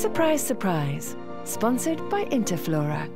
Surprise, surprise. Sponsored by Interflora.